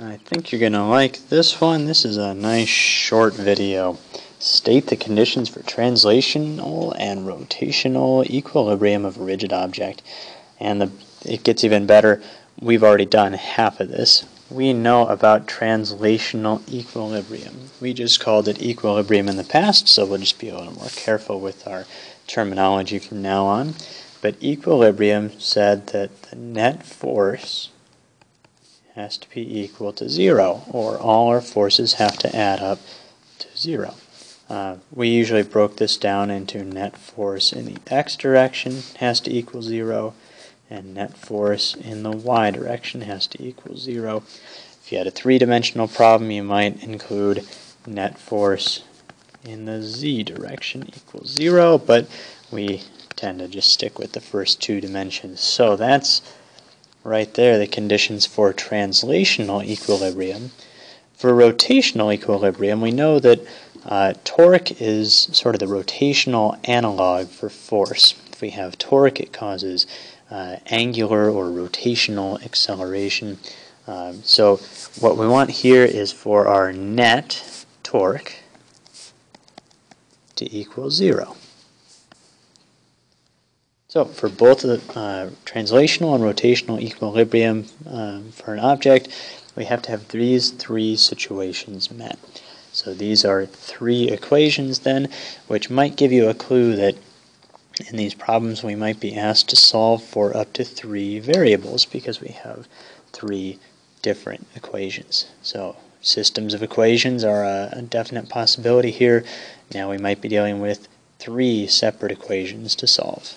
I think you're going to like this one. This is a nice short video. State the conditions for translational and rotational equilibrium of a rigid object. And the, it gets even better. We've already done half of this. We know about translational equilibrium. We just called it equilibrium in the past, so we'll just be a little more careful with our terminology from now on. But equilibrium said that the net force has to be equal to zero, or all our forces have to add up to zero. Uh, we usually broke this down into net force in the x direction has to equal zero, and net force in the y direction has to equal zero. If you had a three-dimensional problem, you might include net force in the z direction equals zero, but we tend to just stick with the first two dimensions. So that's right there the conditions for translational equilibrium. For rotational equilibrium, we know that uh, torque is sort of the rotational analog for force. If we have torque, it causes uh, angular or rotational acceleration. Um, so what we want here is for our net torque to equal zero. So for both the uh, translational and rotational equilibrium um, for an object, we have to have these three situations met. So these are three equations then, which might give you a clue that in these problems we might be asked to solve for up to three variables because we have three different equations. So systems of equations are a, a definite possibility here. Now we might be dealing with three separate equations to solve.